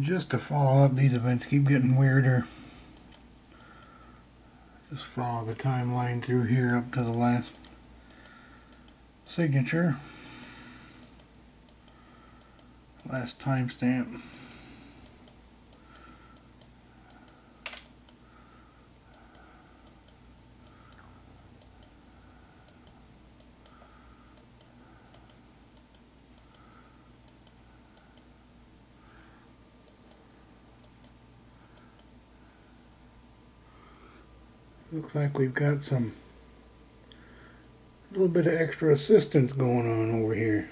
just to follow up, these events keep getting weirder. Just follow the timeline through here up to the last signature. Last timestamp. Looks like we've got some a little bit of extra assistance going on over here.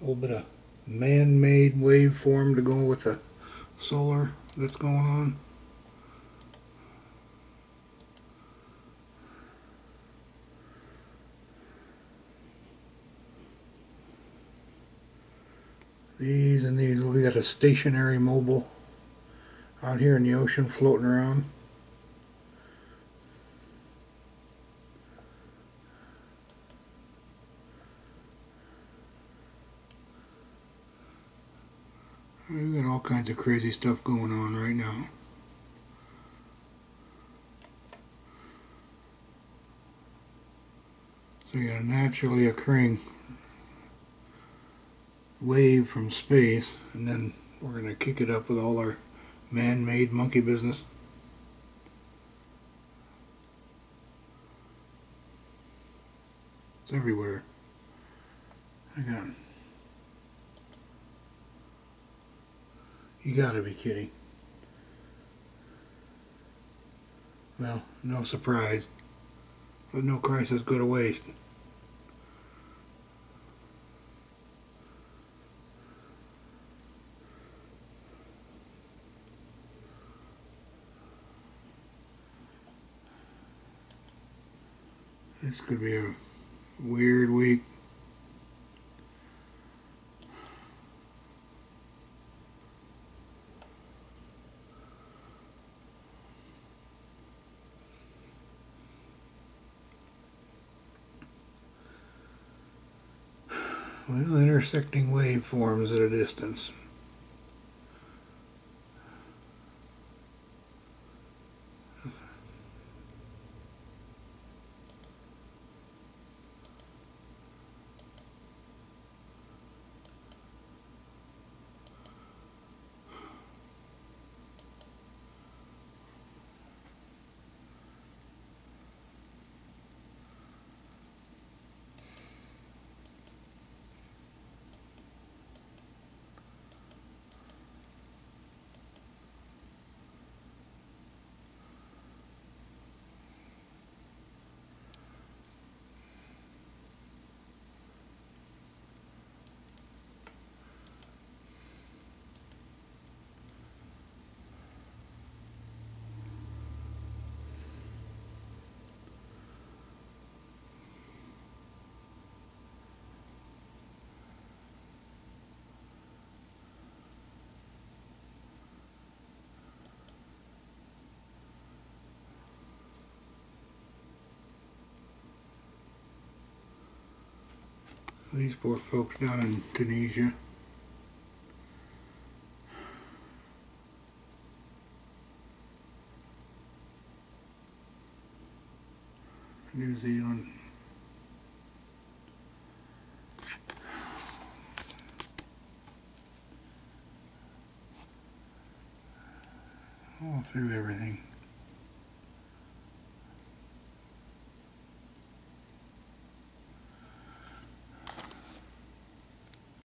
A little bit of man-made waveform to go with the solar that's going on. These and these, we got a stationary mobile out here in the ocean floating around. We've got all kinds of crazy stuff going on right now. So you got a naturally occurring wave from space and then we're going to kick it up with all our man-made monkey business. It's everywhere. Hang on. You gotta be kidding. Well, no surprise. Let no crisis go to waste. This could be a weird week. Well, intersecting waveforms at a distance. These poor folks down in Tunisia. New Zealand. All through everything.